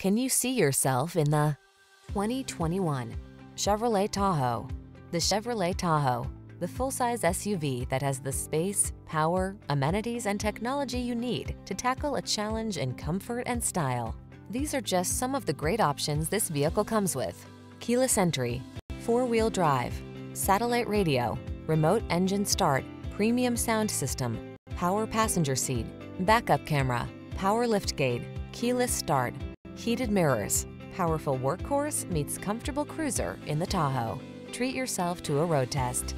Can you see yourself in the 2021 Chevrolet Tahoe? The Chevrolet Tahoe, the full-size SUV that has the space, power, amenities, and technology you need to tackle a challenge in comfort and style. These are just some of the great options this vehicle comes with. Keyless entry, four-wheel drive, satellite radio, remote engine start, premium sound system, power passenger seat, backup camera, power liftgate, keyless start, heated mirrors. Powerful workhorse meets comfortable cruiser in the Tahoe. Treat yourself to a road test.